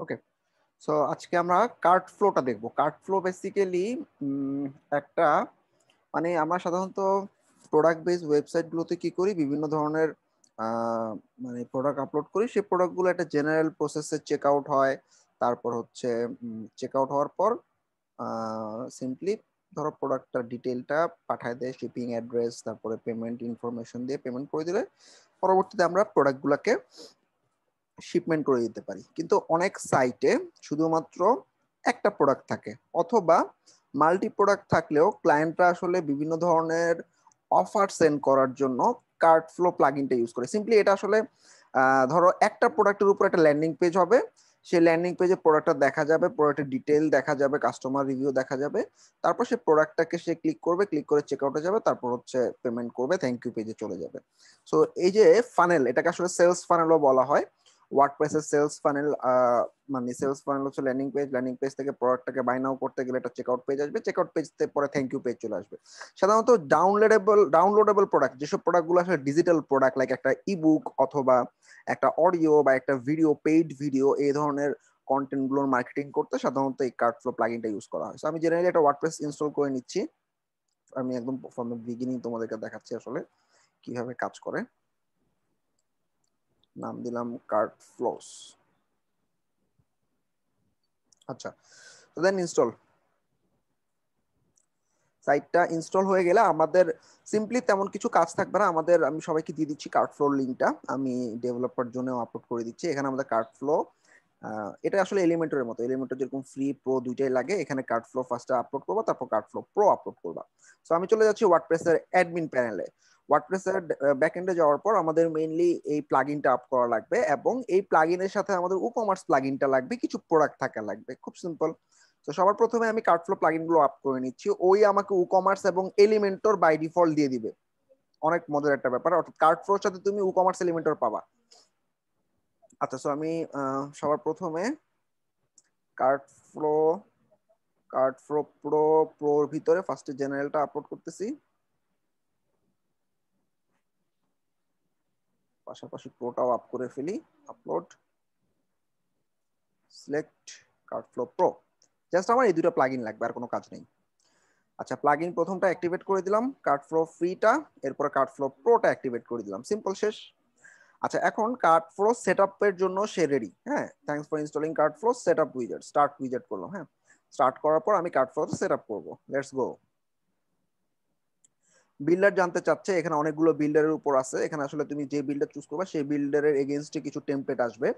Okay so আজকে আমরা cart ফ্লোটা দেখব। কার্ট ফ্লো বেসিক্যালি একটা মানে আমরা সাধারণত প্রোডাক্ট বেস ওয়েবসাইটগুলোতে কি করি? বিভিন্ন ধরনের মানে প্রোডাক্ট আপলোড করি। সেই প্রোডাক্টগুলো একটা জেনারেল প্রসেসে চেক আউট হয়। তারপর হচ্ছে চেক আউট হওয়ার পর সিম্পলি ধরো প্রোডাক্টটার ডিটেলটা পাঠায় দেয়। শিপিং অ্যাড্রেস তারপরে পেমেন্ট ইনফরমেশন দিয়ে পেমেন্ট করে দিলে পরবর্তীতে আমরা প্রোডাক্টগুলোকে শিপমেন্ট করে দিতে পারি। কিন্তু অনেক সাইটে শুধুমাত্র একটা প্রোডাক্ট থাকে অথবা মাল্টি প্রোডাক্ট থাকলেও ক্লায়েন্টরা আসলে বিভিন্ন ধরনের অফার সেন্ড করার জন্য কার্ড ফ্লো প্লাগিনটা ইউজ করে। সিম্পলি এটা আসলে ধরো একটা প্রোডাক্টের উপর একটা ল্যান্ডিং পেজ হবে। সেই ল্যান্ডিং পেজে প্রোডাক্টটা দেখা যাবে প্রোডাক্টের ডিটেল দেখা যাবে কাস্টমার রিভিউ দেখা যাবে। তারপর সে প্রোডাক্টটাকে সে ক্লিক করবে ক্লিক করে চেক আউটে যাবে, তারপর হচ্ছে পেমেন্ট করবে থ্যাংক ইউ পেজে চলে যাবে। সো এই যে ফানেল এটাকে আসলে সেলস ফানেলও বলা হয়। ওয়ার্ডপ্রেসের সেলস ফানেল মানে সেলস ফানেল হচ্ছে ল্যান্ডিং পেজ ল্যান্ডিং পেজ থেকে প্রোডাক্টটাকে বাই নাও করতে গেলে একটা চেকআউট পেজ আসবে চেকআউট পেজ পরে থ্যাংক ইউ পেজ চলে আসবে। সাধারণত ডাউনলোডেবল ডাউনলোডেবল প্রোডাক্ট যেসব প্রোডাক্টগুলো আসলে ডিজিটাল প্রোডাক্ট লাইক একটা ইবুক অথবা একটা অডিও বা একটা ভিডিও পেইড ভিডিও এই ধরনের কন্টেন্টগুলোর মার্কেটিং করতে সাধারণত এই কার্ড ফ্লো প্লাগইনটা ইউজ করা হয়। আমি জেনারেলি একটা ওয়ার্ডপ্রেস ইনস্টল করে নিচ্ছি। আমি একদম ফ্রম বিগিনিং তোমাদেরকে দেখাচ্ছি আসলে কীভাবে কাজ করে। নাম দিলাম কার্ড ফ্লোস। আচ্ছা তো দেন ইনস্টল। সাইটটা ইনস্টল হয়ে গেলে আমাদের সিম্পলি তেমন কিছু কাজ থাকবে না। আমাদের, আমি সবাইকে দিয়ে দিচ্ছি কার্ড ফ্লোর লিঙ্কটা। আমি ডেভেলপার জন্য আপলোড করে দিচ্ছি। এখানে আমাদের কার্ড ফ্লো এটা আসলে এলিমেন্টের মতো। এলিমেন্টের যেরকম ফ্রি প্রো দুইটাই লাগে, এখানে কার্ড ফ্লো ফার্স্টে আপলোড করব, তারপর কার্ড ফ্লো প্রো আপলোড করবা। সো আমি চলে যাচ্ছি ওয়ার্ডপ্রেসের অ্যাডমিন প্যানেলে ওয়ার্ডপ্রেসের ব্যাকএন্ডে যাওয়ার পর আমাদের মেইনলি এই প্লাগইনটা আপ করা লাগবে এবং এই প্লাগইনের সাথে আমাদের ই কমার্স প্লাগইনটা লাগবে, কিছু প্রোডাক্ট থাকা লাগবে, খুব সিম্পল তো সবার প্রথমে আমি কার্ডফ্লো প্লাগইনগুলো আপ করে নিচ্ছি। ওই আমাকে ই কমার্স এবং এলিমেন্টর বাই ডিফল্ট দিয়ে দিবে। অনেক মজার একটা ব্যাপার, অর্থাৎ কার্ডফ্লোর সাথে তুমি ই কমার্স এলিমেন্টর পাবা। আচ্ছা সো আমি সবার প্রথমে কার্ডফ্লো কার্ডফ্লো প্রো প্রোর ভিতরে ফার্স্টে জেনারেলটা আপলোড করতেছি। পাশাপাশি প্রোটাও আপ করে ফেলি। Upload select CartFlow Pro just আমার এই দুটো প্লাগইন লাগবে, আর কোনো কাজ নেই। আচ্ছা প্লাগইন প্রথমটা অ্যাক্টিভেট করে দিলাম কার্ডফ্লো ফ্রিটা এরপর কার্ডফ্লো প্রোটা অ্যাক্টিভেট করে দিলাম। সিম্পল শেষ। আচ্ছা এখন কার্ডফ্লো সেটআপের জন্য সে রেডি হ্যাঁ? Thanks for installing CartFlow setup wizard start wizard করলাম হ্যাঁ? স্টার্ট করার পর আমি কার্ডফ্লোতে সেটআপ করব। লেটস গো বিল্ডার জানতে চাচ্ছে, এখানে অনেকগুলো বিল্ডারের উপর আছে। এখানে আসলে তুমি যে বিল্ডার চুজ করবে, সেই বিল্ডারের এগেনস্টে কিছু টেমপ্লেট আসবে।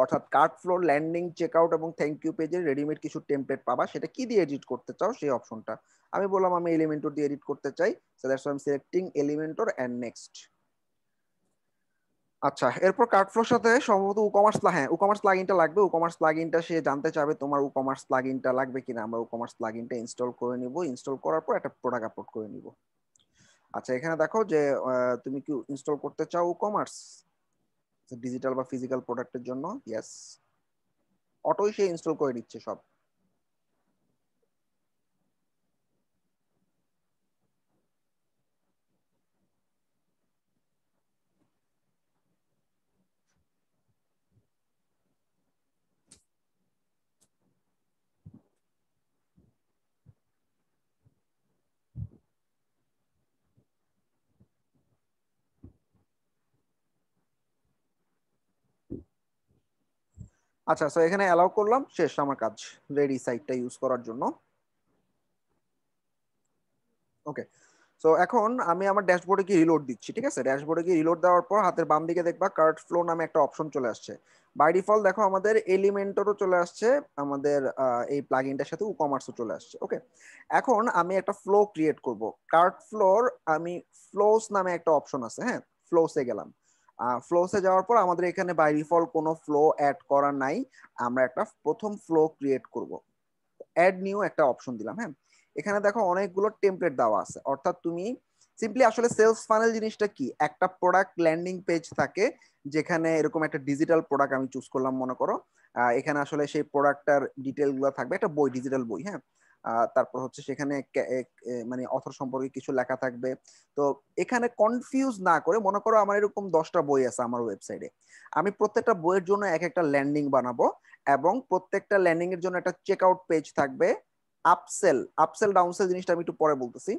অর্থাৎ card floor landing checkout এবং থ্যাংক ইউ পেজে রেডিমেড কিছু টেমপ্লেট পাবা। সেটা কি দিয়ে এডিট করতে চাও, সেই অপশনটা আমি বললাম আমি এলিমেন্টর দিয়ে এডিট করতে চাই। So that's I am selecting Elementor and next আচ্ছা এরপর কার্ড ফ্লোর সাথে সম্ভবত উকমার্স হ্যাঁ উকমার্স প্লাগইনটা লাগবে। উকমার্স প্লাগইনটা সে জানতে চাবে তোমার উকমার্স প্লাগইনটা লাগবে কিনা। আমরা উকমার্স প্লাগইনটা ইনস্টল করে নিব। ইনস্টল করার পর একটা প্রোডাক্ট আপলোড করে নিব। আচ্ছা এখানে দেখো যে তুমি কি ইনস্টল করতে চাও কমার্স ডিজিটাল বা ফিজিক্যাল প্রোডাক্টের জন্য? ইয়েস অটোই সে ইনস্টল করে দিচ্ছে সব। আচ্ছা সো এখানে অ্যালাউ করলাম, শেষ আমার কাজ রেডি সাইটটা ইউজ করার জন্য। ওকে সো এখন আমি আমার ড্যাশবোর্ডে গিয়ে রিলোড দিচ্ছি, ঠিক আছে? ড্যাশবোর্ডে গিয়ে রিলোড দেওয়ার পর হাতের বাম দিকে দেখবা কার্ড ফ্লো নামে একটা অপশন চলে আসছে। বাই ডিফল্ট দেখো আমাদের এলিমেন্টরও চলে আসছে, আমাদের এই প্লাগইনটার সাথে কমার্সও চলে আসছে ওকে এখন আমি একটা ফ্লো ক্রিয়েট করব। কার্ড ফ্লোর আমি ফ্লোস নামে একটা অপশন আছে হ্যাঁ? ফ্লোসে গেলাম। ফ্লোসে যাওয়ার পর আমাদের এখানে বাই ডিফল্ট কোনো ফ্লো অ্যাড করা নাই। আমরা একটা প্রথম ফ্লো ক্রিয়েট করব। অ্যাড নিউ একটা অপশন দিলাম হ্যাঁ? এখানে দেখো অনেকগুলো টেমপ্লেট দেওয়া আছে। অর্থাৎ তুমি সিম্পলি আসলে সেলস ফানেল জিনিসটা কি? একটা প্রোডাক্ট ল্যান্ডিং পেজ থাকে, যেখানে এরকম একটা ডিজিটাল প্রোডাক্ট আমি চুজ করলাম, মনে করো। এখানে আসলে সেই প্রোডাক্টটার ডিটেলগুলো থাকবে। একটা বই ডিজিটাল বই হ্যাঁ? তারপর হচ্ছে সেখানে মানে অথর সম্পর্কে কিছু লেখা থাকবে। তো এখানে কনফিউজ না করে মনে করো আমার এরকম দশটা বই আছে আমার ওয়েবসাইটে আমি প্রত্যেকটা বইয়ের জন্য এক একটা ল্যান্ডিং বানাবো এবং প্রত্যেকটা ল্যান্ডিং এর জন্য একটা চেক আউট পেজ থাকবে। আপসেল আপসেল ডাউনসেল জিনিসটা আমি একটু পরে বলতেছি।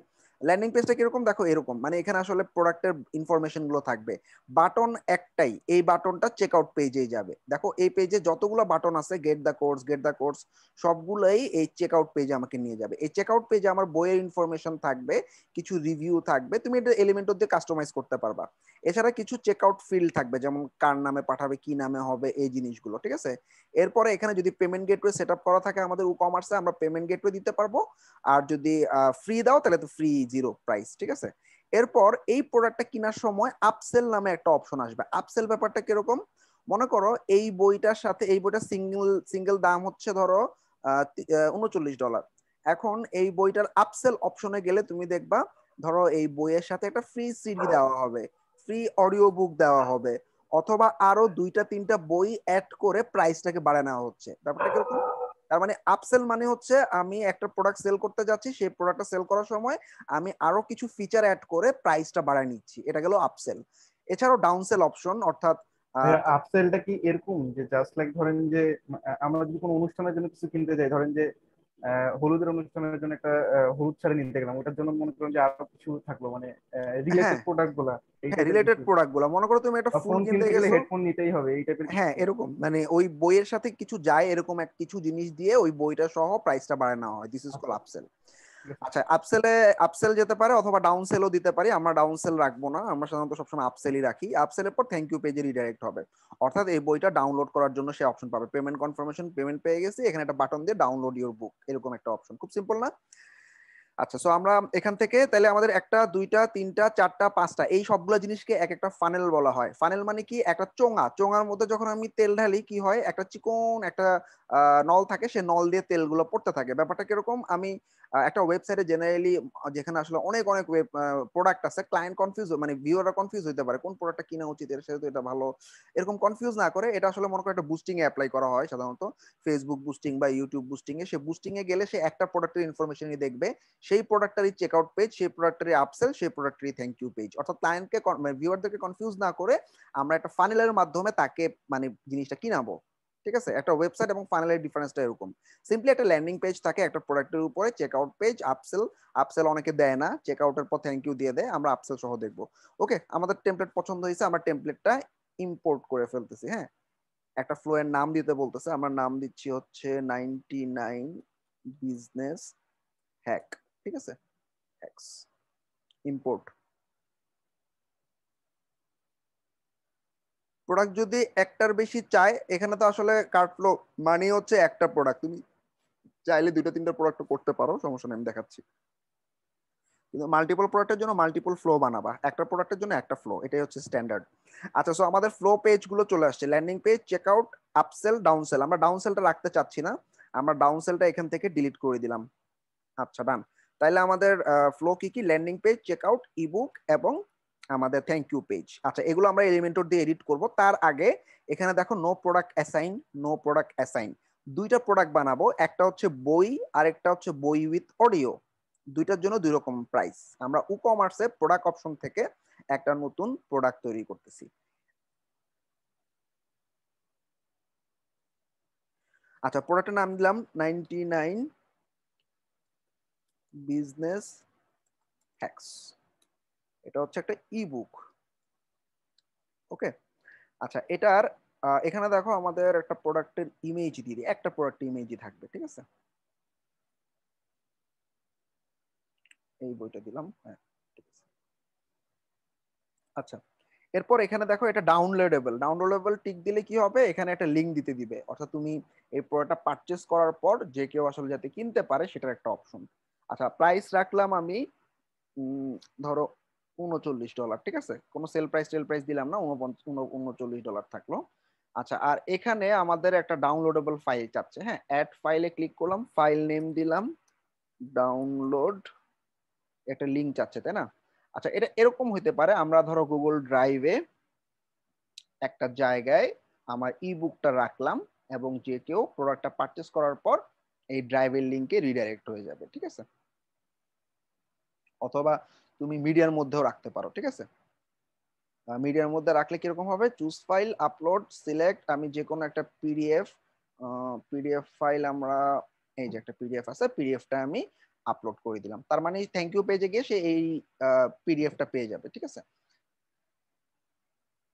ল্যান্ডিং পেজটা কীরকম? দেখো এরকম। মানে এখানে আসলে প্রোডাক্টের ইনফরমেশনগুলো থাকবে। বাটন একটাই, এই বাটনটা চেক আউট পেজেই যাবে। দেখো এই পেজে যতগুলো বাটন আছে get the course get the course সবগুলোই এই চেক আউট পেজে আমাকে নিয়ে যাবে। এই চেক আউট পেজে আমার বইয়ের ইনফরমেশন থাকবে, কিছু রিভিউ থাকবে, তুমি এটা এলিমেন্ট দিয়ে কাস্টমাইজ করতে পারবা। এছাড়া কিছু চেক আউট ফিল্ড থাকবে, যেমন কার নামে পাঠাবে, কি নামে হবে, এই জিনিসগুলো, ঠিক আছে? এরপরে এখানে যদি পেমেন্ট গেটওয়ে সেট আপ করা থাকে আমাদের ই কমার্সে আমরা পেমেন্ট গেটওয়ে দিতে পারব। আর যদি ফ্রি দাও, তাহলে তো ফ্রি জিরো প্রাইস ঠিক আছে? এরপর এই প্রোডাক্টটা কেনার সময় আপসেল নামে একটা অপশন আসবে। আপসেল ব্যাপারটা কীরকম? মনে করো এই বইটার সাথে, এই বইটা সিঙ্গেল সিঙ্গেল দাম হচ্ছে ধরো উনচল্লিশ ডলার এখন এই বইটার আপসেল অপশনে গেলে তুমি দেখবা, ধরো এই বইয়ের সাথে একটা ফ্রি সিডি দেওয়া হবে ফ্রি অডিও বুক দেওয়া হবে, অথবা আরও দুইটা, তিনটা বই অ্যাড করে প্রাইসটাকে বাড়ানো হচ্ছে। ব্যাপারটা কীরকম? তার মানে আপসেল মানে হচ্ছে আমি একটা প্রোডাক্ট সেল করতে যাচ্ছি, সেই প্রোডাক্টটা সেল করার সময় আমি আরও কিছু ফিচার অ্যাড করে প্রাইসটা বাড়ায় নিচ্ছি। এটা গেল আপসেল এছাড়াও ডাউনসেল অপশন অর্থাৎ আপসেলটা কি এরকম যে জাস্ট লাইক ধরেন যে আমরা যদি কোনো অনুষ্ঠানের জন্য কিছু কিনতে যাই, ধরেন যে হলুদের অনুষ্ঠানের জন্য একটা হলুদ শাড়ি নিতে গেলাম। ওটার জন্য মনে করেন যে আরও কিছু থাকল মানে রিলেটেড প্রোডাক্টগুলা রিলেটেড প্রোডাক্টগুলা। মনে করো তুমি একটা ফোন কিনতে গেলে হেডফোন নিতেই হবে এই টাইপের হ্যাঁ এরকম। মানে ওই বইয়ের সাথে কিছু যায় এরকম এক কিছু জিনিস দিয়ে ওই বইটা সহ প্রাইসটা বাড়ায় নেওয়া হয়। দিস ইজ কল আপসেল আচ্ছা আপসেলে আপসেল যেতে পারে অথবা ডাউন সেলও দিতে পারি। আমরা ডাউন সেল রাখব না। আমরা সাধারণত সবসময় আপসেলই রাখি। আপসেলের পর থ্যাংক ইউ পেজে রিডাইরেক্ট হবে। অর্থাৎ এই বইটা ডাউনলোড করার জন্য সে অপশন পাবে। পেমেন্ট কনফার্মেশন পেমেন্ট পেয়ে গেছি। এখানে একটা বাটন দিয়ে ডাউনলোড ইউর বুক এরকম একটা অপশন খুব সিম্পল না? আচ্ছা সো আমরা এখান থেকে তাহলে আমাদের একটা, দুইটা, তিনটা, চারটা, পাঁচটা এই সবগুলো জিনিসকে এক একটা ফানেল বলা হয়। ফানেল মানে কি? একটা চোঙা। চোঙার মধ্যে যখন আমি তেল ঢালি, কি হয়? একটা চিকন, একটা নল থাকে। সে নল দিয়ে তেলগুলো পড়তে থাকে। ব্যাপারটা কীরকম? আমি একটা ওয়েবসাইটে জেনারেলি যেখানে আসলে অনেক অনেক ওয়েব প্রোডাক্ট আছে। ক্লায়েন্ট কনফিউজ মানে ভিউয়াররা কনফিউজ হতে পারে। কোন প্রোডাক্টটা কিনা উচিত? এর সাথে এটা ভালো। এরকম কনফিউজ না করে, এটা আসলে মনে করে একটা বুস্টিং এ অ্যাপ্লাই করা হয় সাধারণত। ফেসবুক বুস্টিং বা ইউটিউব বুস্টিং এ। সে বুস্টিং এ গেলে সে একটা প্রোডাক্টের ইনফরমেশনই দেখবে। সেই প্রোডাক্টেরই চেক আউট পেজ সেই প্রোডাক্টেরই আপসেল সেই প্রোডাক্টেরই থ্যাংক ইউ পেজ অর্থাৎ ক্লায়েন্টকে ভিউয়ারদেরকে কনফিউজ না করে আমরা একটা ফানেলের মাধ্যমে তাকে মানে জিনিসটা কিনাবো। ঠিক আছে? একটা ওয়েবসাইট এবং ফাইনালের ডিফারেন্সটা এরকম। সিম্পলি একটা ল্যান্ডিং পেজ থাকে, একটা প্রোডাক্টের উপরে check out page upsell upsell অনেকে দেয় না চেক আউটের পর থ্যাংক ইউ দিয়ে দেয়, আমরা আপসেল সহ দেখব। ওকে আমাদের টেমপ্লেট পছন্দ হয়েছে, আমরা টেমপ্লেটটা ইম্পোর্ট করে ফেলতেছি হ্যাঁ? একটা ফ্লো এর নাম দিতে বলতেছে, আমরা নাম দিচ্ছি হচ্ছে নাইনটি নাইন বিজনেস হ্যাক ঠিক আছে? হ্যাক্স ইম্পোর্ট প্রোডাক্ট যদি একটার বেশি চায়, এখানে তো আসলে ফ্লো মানে হচ্ছে একটা প্রোডাক্ট তুমি চাইলে দুইটা, তিনটা প্রোডাক্ট করতে পারো, সমস্যা নেই, আমি দেখাচ্ছি। কিন্তু মাল্টিপল প্রোডাক্টের জন্য মাল্টিপল ফ্লো বানাবা। একটা প্রোডাক্টের জন্য একটা ফ্লো এটাই হচ্ছে স্ট্যান্ডার্ড আচ্ছা সো আমাদের ফ্লো পেজগুলো চলে আসছে। Landing page checkout upsell downsell আমরা ডাউনসেলটা রাখতে চাচ্ছি না, আমরা ডাউনসেলটা এখান থেকে ডিলিট করে দিলাম। আচ্ছা ডান তাইলে আমাদের ফ্লো কি কি? Landing page check out ebook এবং আমাদের থ্যাংক ইউ পেজ আচ্ছা এগুলো আমরা এলিমেন্টর দিয়ে এডিট করব। তার আগে এখানে দেখো no product assign no product assign দুইটা প্রোডাক্ট বানাবো, একটা হচ্ছে বই আর একটা হচ্ছে বই উইথ অডিও দুইটার জন্য দুই রকম প্রাইস আমরা ই কমার্সে প্রোডাক্ট অপশন থেকে একটা নতুন প্রোডাক্ট তৈরি করতেছি। আচ্ছা প্রোডাক্টের নাম দিলাম নাইনটি নাইন বিজনেস হ্যাক্স এটা হচ্ছে একটা ই বুক ওকে আচ্ছা এটার এখানে দেখো আমাদের একটা প্রোডাক্টের ইমেজ দিয়ে দিই, একটা প্রোডাক্টের ইমেজই থাকবে, ঠিক আছে? এই বইটা দিলাম হ্যাঁ ঠিক আছে। আচ্ছা এরপর এখানে দেখো এটা ডাউনলোডেবল ডাউনলোডেবল টিক দিলে কি হবে? এখানে একটা লিঙ্ক দিতে দিবে। অর্থাৎ তুমি এই প্রোডাক্টটা পারচেস করার পর যে কেউ আসলে যাতে কিনতে পারে, সেটার একটা অপশন আচ্ছা প্রাইস রাখলাম আমি ধরো উনচল্লিশ ডলার ঠিক আছে? কোনো সেল প্রাইস টেল প্রাইস দিলাম না উনচল্লিশ ডলার থাকল। আচ্ছা আর এখানে আমাদের একটা ডাউনলোডেবল ফাইল চাচ্ছে হ্যাঁ? অ্যাড ফাইলে ক্লিক করলাম ফাইল নেম দিলাম ডাউনলোড একটা লিঙ্ক চাচ্ছে, তাই না? আচ্ছা এটা এরকম হইতে পারে, আমরা ধরো গুগল ড্রাইভে একটা জায়গায় আমার ই বুকটা রাখলাম এবং যে কেউ প্রোডাক্টটা পারচেস করার পর এই ড্রাইভের লিঙ্কে রিডাইরেক্ট হয়ে যাবে, ঠিক আছে? অথবা তুমি মিডিয়ার মধ্যেও রাখতে পারো, ঠিক আছে? মিডিয়ার মধ্যে রাখলে কীরকম হবে? চুজ ফাইল আপলোড সিলেক্ট আমি যে কোনো একটা পিডিএফ পিডিএফ ফাইল আমরা, এই যে একটা পিডিএফ আছে পিডিএফটা আমি আপলোড করে দিলাম। তার মানে থ্যাংক ইউ পেজে গিয়ে সে এই পিডিএফটা পেয়ে যাবে, ঠিক আছে?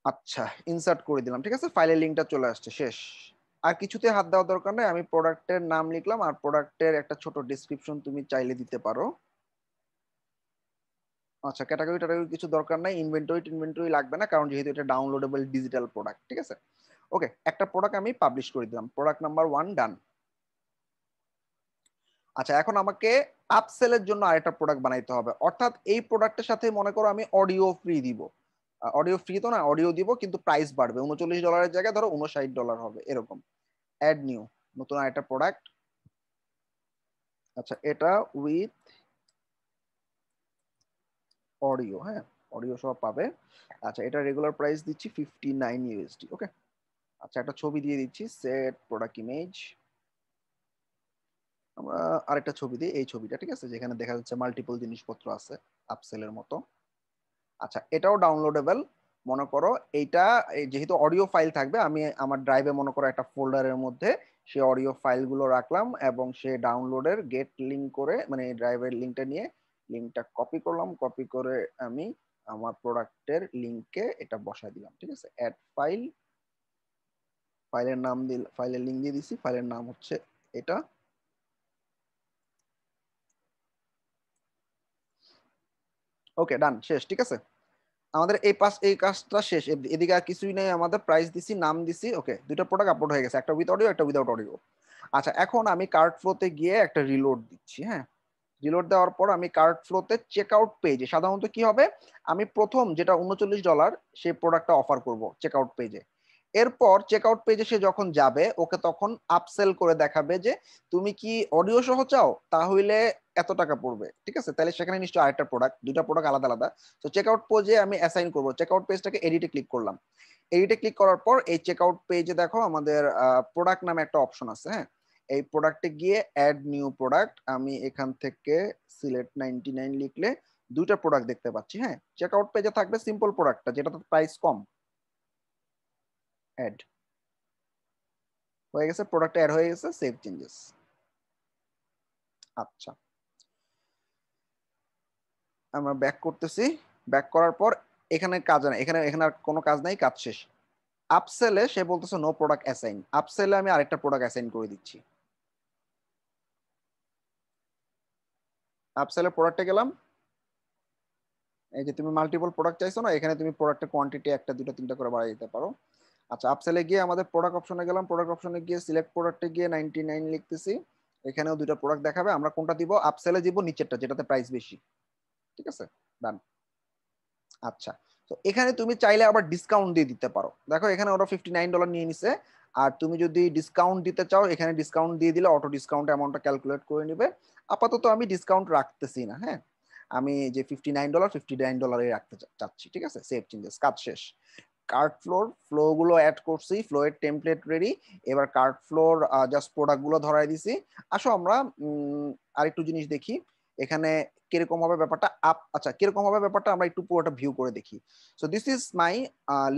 আচ্ছা ইনসার্ট করে দিলাম, ঠিক আছে? ফাইলের লিঙ্কটা চলে আসছে, শেষ। আর কিছুতে হাত দেওয়ার দরকার নেই, আমি প্রোডাক্টের নাম লিখলাম, আর প্রোডাক্টের একটা ছোট ডিসক্রিপশন তুমি চাইলে দিতে পারো। আচ্ছা ক্যাটাগরি ট্যাটাগরি কিছু দরকার নাই ইনভেন্টরি ইনভেন্টরি লাগবে না, কারণ যেহেতু এটা ডাউনলোডেবল ডিজিটাল প্রোডাক্ট ঠিক আছে? ওকে একটা প্রোডাক্ট আমি পাবলিশ করে দিলাম প্রোডাক্ট নাম্বার ওয়ান ডান আচ্ছা এখন আমাকে আপসেলের জন্য আরেকটা প্রোডাক্ট বানাইতে হবে, অর্থাৎ এই প্রোডাক্টের সাথে মনে করো আমি অডিও ফ্রি দিব। অডিও ফ্রি তো না অডিও দিব, কিন্তু প্রাইস বাড়বে, উনচল্লিশ ডলারের জায়গায় ধরো উনষাট ডলার হবে, এরকম। অ্যাড নিউ নতুন আরেকটা প্রোডাক্ট আচ্ছা এটা উইথ অডিও হ্যাঁ? অডিও সব পাবে। আচ্ছা এটা রেগুলার প্রাইস দিচ্ছি ফিফটি নাইন ইউএসডি ওকে আচ্ছা একটা ছবি দিয়ে দিচ্ছি সেট প্রোডাক্ট ইমেজ আমরা আরেকটা ছবি দিই, এই ছবিটা, ঠিক আছে? যেখানে দেখা যাচ্ছে মাল্টিপল জিনিসপত্র আছে আপসেলের মতো। আচ্ছা এটাও ডাউনলোডেবল মনে করো এইটা যেহেতু অডিও ফাইল থাকবে, আমি আমার ড্রাইভে মনে করো একটা ফোল্ডারের মধ্যে সে অডিও ফাইলগুলো রাখলাম এবং সে ডাউনলোডের গেট লিঙ্ক করে মানে ড্রাইভের লিঙ্কটা নিয়ে লিঙ্কটা কপি করলাম কপি করে আমি আমার প্রোডাক্টের লিঙ্কে এটা বসাই দিলাম, ঠিক আছে? অ্যাড ফাইল ফাইলের নাম দিল ফাইলের লিঙ্ক দিয়ে দিছি ফাইলের নাম হচ্ছে এটা। ওকে ডান শেষ, ঠিক আছে? আমাদের এই পাস, এই কাজটা শেষ এদিকে আর কিছুই নেই, আমাদের প্রাইস দিছি, নাম দিছি ওকে দুটো প্রোডাক্ট আপলোড হয়ে গেছে, একটা উইথ অডিও একটা উইদাউট অডিও আচ্ছা এখন আমি কার্ড ফ্লোতে গিয়ে একটা রিলোড দিচ্ছি হ্যাঁ? রিলোড দেওয়ার পর আমি কার্ড ফ্লোতে চেক আউট পেজে সাধারণত কি হবে? আমি প্রথম যেটা উনচল্লিশ ডলার সেই প্রোডাক্টটা অফার করব চেক আউট পেজে এরপর চেক আউট পেজে সে যখন যাবে, ওকে তখন আপসেল করে দেখাবে যে, তুমি কি অডিও সহ চাও? তাহলে এত টাকা পড়বে। ঠিক আছে? তাহলে সেখানে নিশ্চয়ই আরেকটা প্রোডাক্ট দুইটা প্রোডাক্ট আলাদা আলাদা। তো চেক আউট পেজে আমি অ্যাসাইন করব। চেক আউট পেজটাকে এডিটে ক্লিক করলাম। এডিটে ক্লিক করার পর এই চেক আউট পেজে দেখো আমাদের প্রোডাক্ট নামে একটা অপশন আছে হ্যাঁ? এই প্রোডাক্টে গিয়ে অ্যাড নিউ প্রোডাক্ট আমি এখান থেকে সিলেক্ট নাইনটি নাইন লিখলে দুইটা প্রোডাক্ট দেখতে পাচ্ছি হ্যাঁ? চেক আউট পেজে থাকবে সিম্পল প্রোডাক্টটা যেটা প্রাইস কম। অ্যাড হয়ে গেছে প্রোডাক্ট অ্যাড হয়ে গেছে সেভ চেঞ্জেস আচ্ছা। আমরা ব্যাক করতেছি। ব্যাক করার পর এখানে কাজ নাই, এখানে এখানে আর কোনো কাজ নাই, কাজ শেষ। আপসেলে সে বলতেছে নো প্রোডাক্ট অ্যাসাইন আপসেলে আমি আরেকটা প্রোডাক্ট অ্যাসাইন করে দিচ্ছি। আপসেলে প্রোডাক্টে গেলাম। এই যে তুমি মাল্টিপল প্রোডাক্ট চাইছো না, এখানে তুমি প্রোডাক্টের কোয়ান্টিটি একটা দুটো তিনটা করে বাড়াই দিতে পারো। আচ্ছা আপসেলে গিয়ে আমাদের প্রোডাক্ট অপশনে গেলাম। প্রোডাক্ট অপশনে গিয়ে সিলেক্ট প্রোডাক্টে গিয়ে নাইনটি নাইন লিখতেছি। এখানেও দুটো প্রোডাক্ট দেখাবে। আমরা কোনটা দিব? আপসেলে দিব নিচেরটা, যেটাতে প্রাইস বেশি। ঠিক আছে? ডান আচ্ছা তো এখানে তুমি চাইলে আবার ডিসকাউন্ট দিয়ে দিতে পারো। দেখো, এখানে ওরা ফিফটি নাইন ডলার নিয়ে নিছে। আর তুমি যদি ডিসকাউন্ট দিতে চাও, এখানে ডিসকাউন্ট দিয়ে দিলে অটো ডিসকাউন্ট অ্যামাউন্টটা ক্যালকুলেট করে নেবে। আপাতত আমি ডিসকাউন্ট রাখতেছি না হ্যাঁ? আমি যে fifty nine dollar fifty nine ডলারে রাখতে চাচ্ছি, ঠিক আছে? সেভ চেঞ্জেস কাজ শেষ। কার্ড ফ্লোর ফ্লো গুলো অ্যাড করছি ফ্লো এর টেমপ্লেট রেডি এবার কার্ড ফ্লোর জাস্ট প্রোডাক্টগুলো ধরাই দিছি। আসো আমরা আরেকটু জিনিস দেখি। এখানে কীরকম হবে ব্যাপারটা আপ আচ্ছা কীরকম হবে ব্যাপারটা আমরা একটু পুরোটা ভিউ করে দেখি। So this is my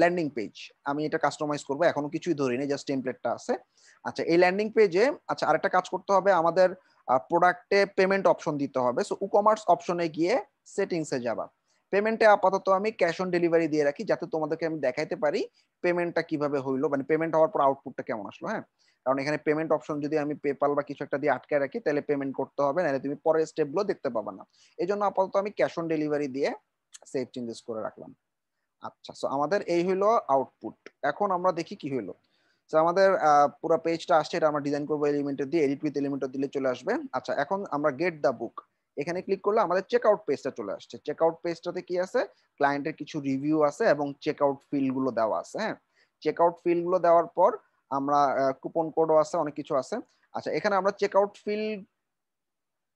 landing page আমি এটা কাস্টমাইজ করব, এখনও কিছুই ধরিনি জাস্ট টেমপ্লেটটা আছে। আচ্ছা এই ল্যান্ডিং পেজে আচ্ছা আরেকটা কাজ করতে হবে, আমাদের প্রোডাক্টে পেমেন্ট অপশন দিতে হবে। সো কমার্স অপশনে গিয়ে সেটিংসে যাবা। পেমেন্টে আপাতত আমি ক্যাশ অন ডেলিভারি দিয়ে রাখি, যাতে তোমাদেরকে আমি দেখাইতে পারি পেমেন্টটা কীভাবে হইল মানে পেমেন্ট হওয়ার পর আউটপুটটা কেমন আসলো হ্যাঁ? কারণ এখানে পেমেন্ট অপশন যদি আমি পেপাল বা কিছু একটা দিয়ে আটকে রাখি, তাহলে পেমেন্ট করতে হবে, নাহলে তুমি পরের স্টেপগুলো দেখতে পাবা না। এই জন্য আপাতত আমি ক্যাশ অন ডেলিভারি দিয়ে সেভ চেঞ্জেস করে রাখলাম। আচ্ছা সো আমাদের এই হইল আউটপুট এখন আমরা দেখি কি হইল। তো আমাদের পুরো পেজটা আসছে, এটা আমরা ডিজাইন করব এলিমেন্টের দিয়ে এডিট উইথ এলিমেন্টের দিলে চলে আসবে। আচ্ছা এখন আমরা গেট দ্য বুক এখানে ক্লিক করলে আমাদের চেক আউট পেজটা চলে আসছে। চেক আউট পেজটাতে কি আছে? ক্লায়েন্টের কিছু রিভিউ আছে এবং চেক আউট ফিলগুলো দেওয়া আছে হ্যাঁ? চেক আউট ফিলগুলো দেওয়ার পর আমরা কুপন কোডও আছে, অনেক কিছু আছে। আচ্ছা এখানে আমরা চেক আউট ফিল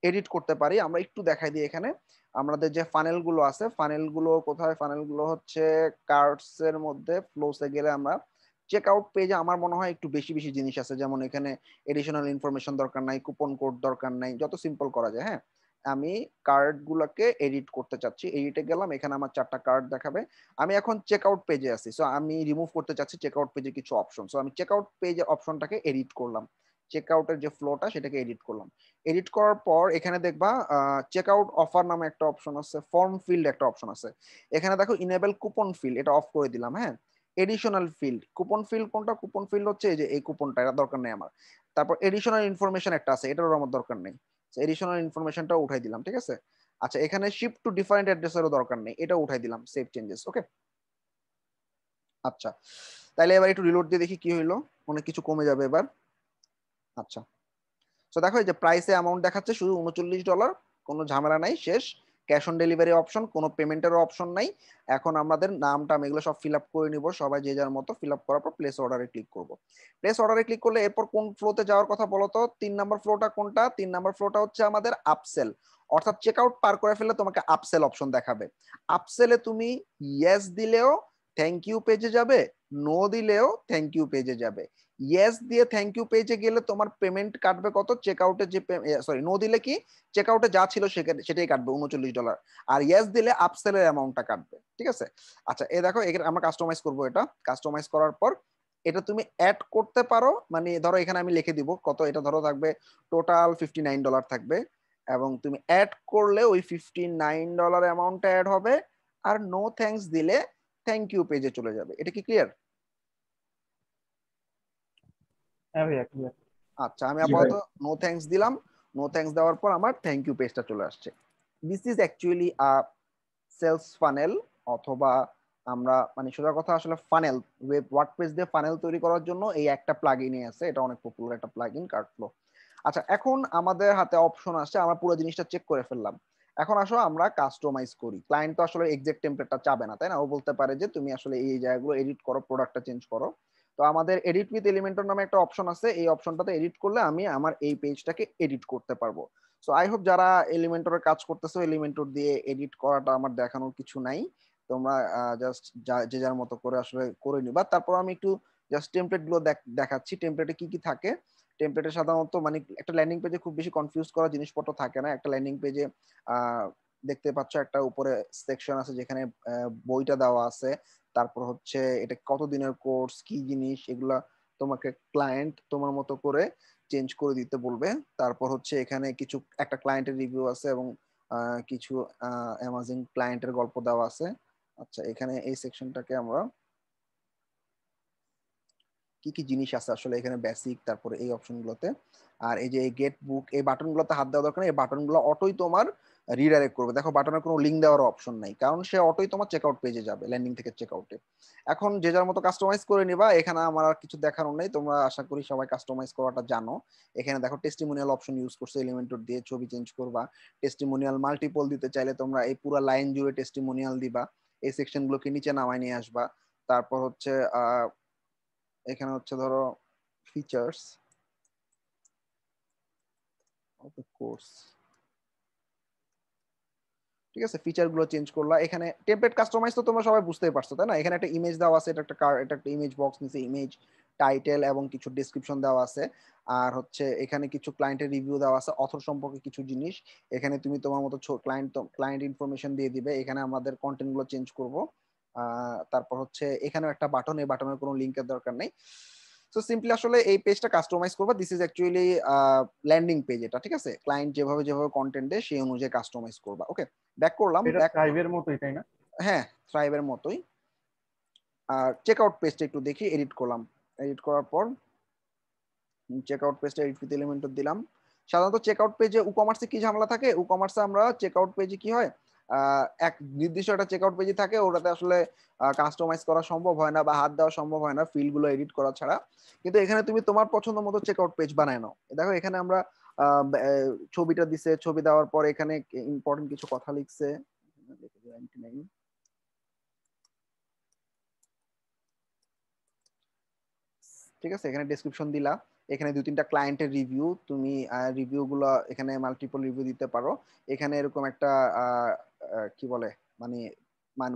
এডিট করতে পারি। আমরা একটু দেখাই দিই এখানে। আমাদের যে ফানেলগুলো আছে ফানেলগুলো কোথায়? ফানেলগুলো হচ্ছে কার্ডস এর মধ্যে ফ্লোসে গেলে আমরা চেক আউট পেজে আমার মনে হয় একটু বেশি বেশি জিনিস আছে। যেমন এখানে এডিশনাল ইনফরমেশন দরকার নাই কুপন কোড দরকার নাই, যত সিম্পল করা যায় হ্যাঁ? আমি কার্ড গুলোকে এডিট করতে চাচ্ছি। এডিটে গেলাম, এখানে আমার চারটা কার্ড দেখাবে। আমি এখন চেক আউট পেজে আছি। সো আমি রিমুভ করতে চাচ্ছি চেক আউট পেজে কিছু অপশন সো আমি চেক আউট পেজ অপশনটাকে এডিট করলাম। চেক আউটের যে ফ্লোটা সেটাকে এডিট করলাম। এডিট করার পর এখানে দেখবা চেক আউট অফার নামে একটা অপশন আছে ফর্ম ফিল্ড একটা অপশন আছে। এখানে দেখো ইনেবল কুপন ফিল্ড এটা অফ করে দিলাম হ্যাঁ? এডিশনাল ফিল্ড কুপন ফিল্ড কোনটা? কুপন ফিল্ড হচ্ছে এই যে, এই কুপনটা এটা দরকার নেই আমার। তারপর এডিশনাল ইনফরমেশন একটা আছে, এটারও আমার দরকার নেই। এডিশনাল ইনফরমেশনটা উঠাই দিলাম, ঠিক আছে? আচ্ছা এখানে শিফট টু ডিফারেন্ট অ্যাড্রেসেরও দরকার নেই এটা উঠাই দিলাম সেভ চেঞ্জেস ওকে আচ্ছা তাহলে এবার একটু রিলোড দিয়ে দেখি কি হইল, অনেক কিছু কমে যাবে এবার। আচ্ছা তো দেখো এই যে প্রাইসে অ্যামাউন্ট দেখাচ্ছে, শুধু উনচল্লিশ ডলার কোনো ঝামেলা নাই, শেষ। ক্যাশ অন ডেলিভারি অপশন, কোনো পেমেন্টের অপশন নাই। এখন আমাদের নাম টাম এগুলো সব ফিল আপ করে নিব, সবাই যে যার মতো ফিল আপ করার পর প্লেস অর্ডারে ক্লিক করব। প্লেস অর্ডারে ক্লিক করলে এরপর কোন ফ্লোতে যাওয়ার কথা বলো তো? তিন নাম্বার ফ্লোটা কোনটা? তিন নাম্বার ফ্লোটা হচ্ছে আমাদের আপসেল অর্থাৎ চেক আউট পার করে ফেললে তোমাকে আপসেল অপশন দেখাবে। আপসেলে তুমি ইয়েস দিলেও থ্যাংক ইউ পেজে যাবে নো দিলেও থ্যাংক ইউ পেজে যাবে। ইয়েস দিয়ে থ্যাংক ইউ পেজে গেলে তোমার পেমেন্ট কাটবে কত? চেক আউটে যে সরি নো দিলে কি? চেক আউটে যা ছিল সেটাই কাটবে, উনচল্লিশ ডলার আর ইয়েস দিলে আপসেলের অ্যামাউন্টটা কাটবে, ঠিক আছে? আচ্ছা এ দেখো, এখানে আমরা কাস্টমাইজ করব এটা। কাস্টমাইজ করার পর এটা তুমি অ্যাড করতে পারো মানে ধরো এখানে আমি লিখে দিব কত, এটা ধরো থাকবে টোটাল ফিফটি নাইন ডলার থাকবে। এবং তুমি অ্যাড করলে ওই ফিফটি নাইন ডলার অ্যামাউন্টটা অ্যাড হবে। আর নো থ্যাঙ্কস দিলে থ্যাংক ইউ পেজে চলে যাবে। এটা কি ক্লিয়ার হ্যাঁ ভাইয়া ক্লিয়ার আচ্ছা আমি আপাতত নো থ্যাঙ্কস দিলাম। নো থ্যাঙ্কস দেওয়ার পর আমার থ্যাংক ইউ পেজটা চলে আসছে। This is actually a sales funnel অথবা আমরা মানে সোজা কথা আসলে ফানেল ওয়েব ওয়ার্ডপ্রেস দিয়ে ফানেল তৈরি করার জন্য এই একটা প্লাগইনই আছে। এটা অনেক পপুলার একটা প্লাগইন কার্ডফ্লো আচ্ছা এখন আমাদের হাতে অপশন আসছে আমরা পুরো জিনিসটা চেক করে ফেললাম। এখন আসো আমরা কাস্টমাইজ করি। ক্লায়েন্ট তো আসলে এক্সাক্ট টেমপ্লেটটা চাবে না, তাই না? ও বলতে পারে যে তুমি আসলে এই জায়গাগুলো এডিট করো প্রোডাক্টটা চেঞ্জ করো। তো আমাদের এডিট উইথ এলিমেন্টর নামে একটা অপশন আছে। এই অপশনটাতে এডিট করলে আমি আমার এই পেজটাকে এডিট করতে পারব। সো আই হোপ যারা এলিমেন্টরের কাজ করতেছো এলিমেন্টর দিয়ে এডিট করাটা আমার দেখানোর কিছু নাই। তোমরা জাস্ট যে যার মতো করে আসলে করে নিবা। তারপর আমি একটু জাস্ট টেমপ্লেটগুলো দেখাচ্ছি। টেমপ্লেটে কি কি থাকে? টেমপ্লেটে সাধারণত মানে একটা ল্যান্ডিং পেজে খুব বেশি কনফিউজ করা জিনিসপত্র থাকে না। একটা ল্যান্ডিং পেজে দেখতে পাচ্ছ একটা উপরে সেকশন আছে যেখানে বইটা দেওয়া আছে। তারপর হচ্ছে এটা কত দিনের কোর্স কি জিনিস, এগুলা তোমাকে ক্লায়েন্ট তোমার মতো করে চেঞ্জ করে দিতে বলবে। তারপর হচ্ছে এখানে কিছু, একটা ক্লায়েন্টের রিভিউ আছে এবং কিছু অ্যামাজিং ক্লায়েন্টের গল্প দেওয়া আছে। আচ্ছা এখানে এই সেকশনটাকে আমরা কি কি জিনিস আছে আসলে এখানে বেসিক তারপরে এই অপশনগুলোতে আর এই যে এই গেট বুক এই বাটনগুলোতে হাত দেওয়া দরকার এই বাটনগুলো অটোই তোমার রিডাইরেক্ট করবে। দেখো বাটনের কোনো লিঙ্ক দেওয়ার অপশন নাই, কারণ সে অটোই তোমার চেকআউট পেজে যাবে ল্যান্ডিং থেকে চেকআউটে এখন যে যার মতো কাস্টমাইজ করে নিবা, এখানে আমার আর কিছু দেখানোর নেই, তোমরা আশা করি সবাই কাস্টমাইজ করাটা জানো। এখানে দেখো টেস্টিমোনিয়াল অপশন ইউজ করছে এলিমেন্টর দিয়ে ছবি চেঞ্জ করবা। টেস্টিমোনিয়াল মাল্টিপল দিতে চাইলে তোমরা এই পুরো লাইন জুড়ে টেস্টিমোনিয়াল দিবা। এই সেকশনগুলোকে নিচে নামায় নিয়ে আসবা। তারপর হচ্ছে এখানে হচ্ছে ধরো ফিচার্স কোর্স ঠিক আছে ফিচারগুলো চেঞ্জ করলা। এখানে টেমপ্লেট কাস্টমাইজ তো তোমরা সবাই বুঝতেই পারছ, তাই না? এখানে একটা ইমেজ দেওয়া আছে, এটা একটা কার এটা একটা ইমেজ বক্স নিচে ইমেজ টাইটেল এবং কিছু ডেসক্রিপশন দেওয়া আছে। আর হচ্ছে এখানে কিছু ক্লায়েন্টের রিভিউ দেওয়া আছে অথর সম্পর্কে কিছু জিনিস। এখানে তুমি তোমার মতো ক্লায়েন্ট ক্লায়েন্ট ইনফরমেশন দিয়ে দিবে। এখানে আমাদের কন্টেন্টগুলো চেঞ্জ করব। তারপর হচ্ছে এখানেও একটা বাটন এই বাটনের কোনো লিঙ্কের দরকার নেই। সো সিম্পলি আসলে এই পেজটা কাস্টমাইজ করবা। This is actually landing page এটা ঠিক আছে? ক্লায়েন্ট যেভাবে যেভাবে কন্টেন্ট দেয় সেই অনুযায়ী কাস্টমাইজ করবা ওকে ব্যাক করলাম এটা থ্রাইভের মতোই তাই না? হ্যাঁ থ্রাইভের মতোই। আর চেক আউট পেজটা একটু দেখি এডিট করলাম। এডিট করার পর চেক আউট পেজটা এডিট উইথ এলিমেন্টর দিলাম। সাধারণত চেক আউট পেজে ই কমার্সে কি ঝামেলা থাকে? ই কমার্সে আমরা চেক আউট পেজে কি হয়? এক নির্দিষ্ট একটা চেক আউট পেজে থাকে, ওটাতে আসলে কাস্টমাইজ করা সম্ভব হয় না বা হাত দেওয়া সম্ভব হয় না ফিলগুলো এডিট করা ছাড়া। কিন্তু এখানে তুমি তোমার পছন্দ মতো চেক আউট পেজ বানায় নাও। দেখো, এখানে আমরা ছবিটা দিছে, ছবি দেওয়ার পর এখানে ইম্পর্টেন্ট কিছু কথা লিখছে। ঠিক আছে, এখানে ডেসক্রিপশন দিলা। এখানে দুই তিনটা ক্লায়েন্টের রিভিউ তুমি রিভিউ গুলো এখানে মাল্টিপল রিভিউ দিতে পারো। এখানে এরকম একটা কি বলে মানে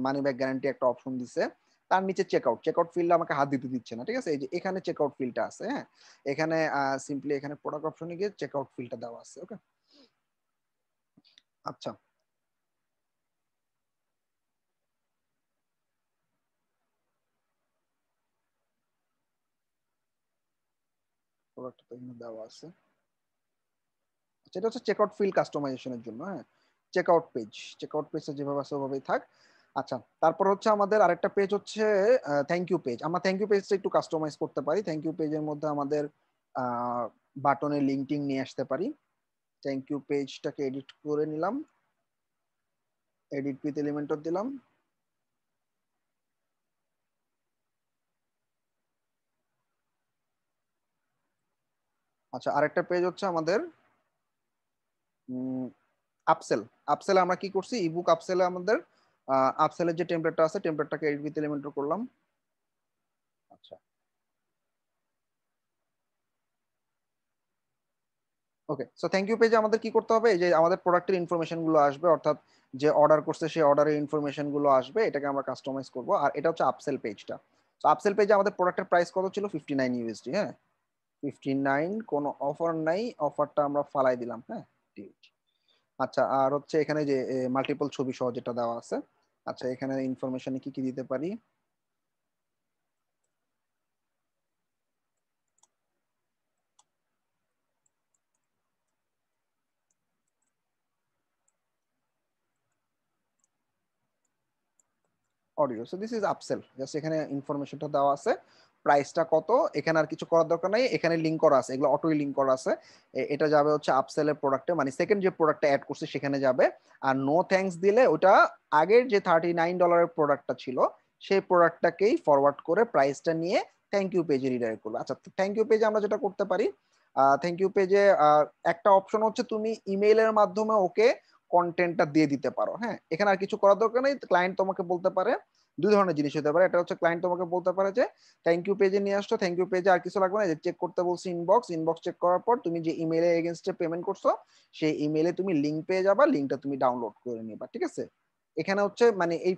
মানি ব্যাক গ্যারান্টি একটা অপশন দিছে। তার নিচে check out check out field আমাকে হাত দিতে দিচ্ছে না ঠিক আছে? এই যে এখানে চেক আউট ফিল্ডটা আছে হ্যাঁ? এখানে সিম্পলি এখানে প্রোডাক্ট অপশনে গিয়ে চেক আউট ফিল্ডটা দেওয়া আছে ওকে আচ্ছা। প্রোডাক্ট দেওয়া আছে। আচ্ছা, এটা হচ্ছে চেকআউট ফিল্ড কাস্টমাইজেশনের জন্য হ্যাঁ? চেকআউট পেজ চেকআউট পেজটা যেভাবে আছে ওভাবেই থাক। আচ্ছা তারপর হচ্ছে আমাদের আরেকটা পেজ হচ্ছে থ্যাংক ইউ পেজ আমরা থ্যাংক ইউ পেজটা একটু কাস্টমাইজ করতে পারি। থ্যাংক ইউ পেজের মধ্যে আমাদের বাটনের লিঙ্কিং নিয়ে আসতে পারি। থ্যাংক ইউ পেজটাকে এডিট করে নিলাম। এডিট উইথ এলিমেন্টর দিলাম। আচ্ছা আরেকটা পেজ হচ্ছে আমাদের আপসেল আপসেলে আমরা কি করছি? ইবুক আপসেলে আমাদের আপসেলের যে টেমপ্লেটটা আছে টেমপ্লেটটাকে এডিট উইথ এলিমেন্টর করলাম। আচ্ছা। ওকে সো থ্যাংক ইউ পেজে আমাদের কি করতে হবে? যে আমাদের প্রোডাক্টের ইনফরমেশনগুলো আসবে, অর্থাৎ যে অর্ডার করছে সেই অর্ডারের ইনফরমেশনগুলো আসবে, এটাকে আমরা কাস্টমাইজ করব। আর এটা হচ্ছে আপসেল পেজটা তো আপসেল পেজে আমাদের প্রোডাক্টের প্রাইস কত ছিল? ফিফটি নাইন ইউএসডি হ্যাঁ? ফিফটি নাইন কোনো অফার নাই। অফারটা আমরা ফালাই দিলাম হ্যাঁ? আচ্ছা আর হচ্ছে এখানে যে মাল্টিপল ছবি সহ যেটা দেওয়া আছে আচ্ছা এখানে ইনফরমেশনে কি কি দিতে পারি? Audio so this is upsell just এখানে ইনফরমেশনটা দেওয়া আছে। প্রাইসটা কত? এখানে আর কিছু করার দরকার নাই। এখানে লিঙ্ক করা আছে। এগুলো অটোই লিঙ্ক করা আছে। এটা যাবে হচ্ছে আপসেলের প্রোডাক্টে মানে সেকেন্ড যে প্রোডাক্টটা অ্যাড করছে, সেখানে যাবে। আর নো থ্যাঙ্কস দিলে ওটা আগের যে থার্টি নাইন ডলারের প্রোডাক্টটা ছিল, সেই প্রোডাক্টটাকেই ফরওয়ার্ড করে প্রাইসটা নিয়ে থ্যাংক ইউ পেজে রিডাইরেক্ট করবে। আচ্ছা থ্যাংক ইউ পেজে আমরা যেটা করতে পারি থ্যাংক ইউ পেজে একটা অপশন হচ্ছে তুমি ইমেইলের মাধ্যমে ওকে কন্টেন্টটা দিয়ে দিতে পারো। হ্যাঁ এখানে আর কিছু করার দরকার নেই। ক্লায়েন্ট তোমাকে বলতে পারে দুই ধরনের জিনিস হতে পারে। এটা হচ্ছে ক্লায়েন্ট তোমাকে বলতে পারে যে থ্যাংক ইউ পেজে নিয়ে আসছো থ্যাংক ইউ পেজে আর কিছু লাগবে না চেক করতে বলছি ইনবক্স ইনবক্স চেক করার পর তুমি যে ইমেলে এগেনস্টে পেমেন্ট করছ, সেই ইমেলে তুমি লিঙ্ক পেয়ে যাবা লিঙ্কটা তুমি ডাউনলোড করে নিবা, ঠিক আছে? এখানে হচ্ছে মানে এই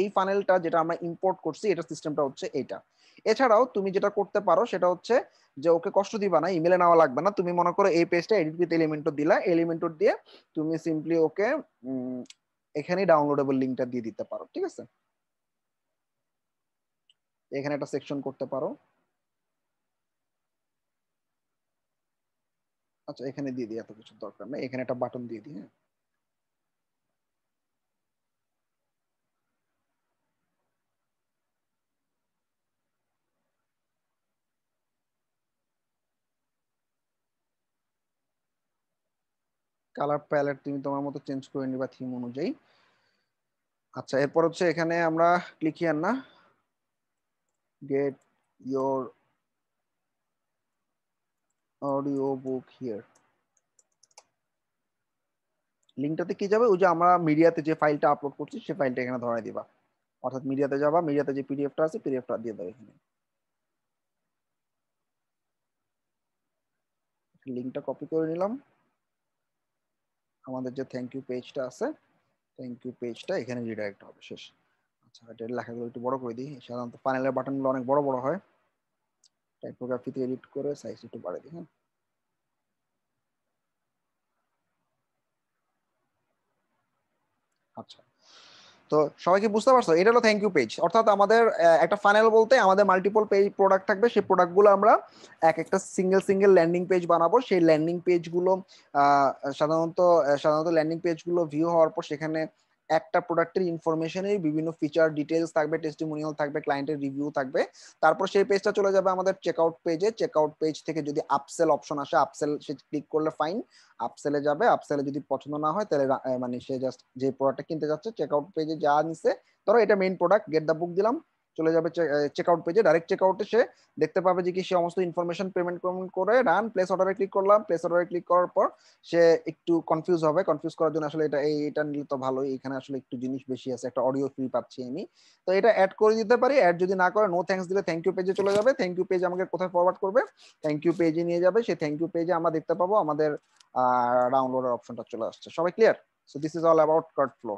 এই ফানেলটা যেটা আমরা ইম্পোর্ট করছি, এটা সিস্টেমটা হচ্ছে এইটা এছাড়াও তুমি যেটা করতে পারো, সেটা হচ্ছে যে ওকে কষ্ট দিবা না ইমেলে নেওয়া লাগবে না, তুমি মনে করো এই পেজটা এডিট উইথ এলিমেন্টর দিলা এলিমেন্টর দিয়ে তুমি সিম্পলি ওকে এখানেই ডাউনলোডেবল লিঙ্কটা দিয়ে দিতে পারো, ঠিক আছে? এখানে একটা সেকশন করতে পারো। আচ্ছা এখানে দিয়ে দিই, এত কিছু দরকার নেই। এখানে একটা বাটন দিয়ে দিই হ্যাঁ। কালার প্যালেট তুমি তোমার মতো চেঞ্জ করে নিবা থিম অনুযায়ী। আচ্ছা এরপর হচ্ছে এখানে আমরা ক্লিক হিয়ার না। Get your audio book here. লিঙ্কটাতে কি যাবে? ওই যে আমরা মিডিয়াতে যে ফাইলটা আপলোড করছি সেই ফাইলটা এখানে ধরাই দিবা। অর্থাৎ মিডিয়াতে যাবা মিডিয়াতে যে পিডিএফটা আছে পিডিএফটা দিয়ে দাও এখানে। লিঙ্কটা কপি করে নিলাম। আমাদের যে থ্যাংক ইউ পেজটা আছে থ্যাংক ইউ পেজটা এখানে রিডাইরেক্ট হবে, শেষ। আচ্ছা এটা লেখাগুলো একটু বড় করে দিই। সাধারণত বাটনগুলো অনেক বড় বড় হয়। টাইপোগ্রাফিতে এডিট করে সাইজ একটু বাড়িয়ে দিই হ্যাঁ। আচ্ছা তো বুঝতে পারছ? এটা হলো থ্যাংক ইউ পেজ অর্থাৎ আমাদের একটা ফাইনাল বলতে আমাদের মাল্টিপল পেজ প্রোডাক্ট থাকবে। সেই প্রোডাক্টগুলো আমরা এক একটা সিঙ্গেল সিঙ্গেল ল্যান্ডিং পেজ বানাবো। সেই ল্যান্ডিং পেজগুলো সাধারণত সাধারণত ল্যান্ডিং পেজগুলো ভিউ হওয়ার পর সেখানে একটা প্রোডাক্টের ইনফরমেশনের বিভিন্ন ফিচার ডিটেলস থাকবে টেস্টিমোনিয়াল থাকবে ক্লায়েন্টের রিভিউ থাকবে। তারপর সেই পেজটা চলে যাবে আমাদের চেকআউট পেজে চেকআউট পেজ থেকে যদি আপসেল অপশন আসে আপসেল সে ক্লিক করলে ফাইন আপসেলে যাবে আপসেলে যদি পছন্দ না হয়, তাহলে মানে সে জাস্ট যে প্রোডাক্টটা কিনতে যাচ্ছে চেকআউট পেজে যা নিছে, ধরো এটা main product get the book দিলাম। চলে যাবে চেকআউট পেজে ডাইরেক্ট চেকআউটে সে দেখতে পাবে যে কি সে সমস্ত ইনফরমেশন পেমেন্ট পেমেন্ট করে রান প্লেস অর্ডারে ক্লিক করলাম। প্লেস অর্ডারে ক্লিক করার পর সে একটু কনফিউজ হবে। কনফিউজ করার জন্য আসলে এটা এইটা নিলে তো ভালোই। এখানে আসলে একটু জিনিস বেশি আছে। একটা অডিও ফ্রি পাচ্ছি আমি। তো এটা অ্যাড করে দিতে পারি। অ্যাড যদি না করে নো থ্যাঙ্কস দিলে থ্যাংক ইউ পেজে চলে যাবে। থ্যাংক ইউ পেজ আমাকে কোথায় ফরওয়ার্ড করবে? থ্যাংক ইউ পেজে নিয়ে যাবে। সেই থ্যাংক ইউ পেজে আমরা দেখতে পাবো আমাদের ডাউনলোডের অপশনটা চলে আসছে। সবাই clear so this is all about Cart flow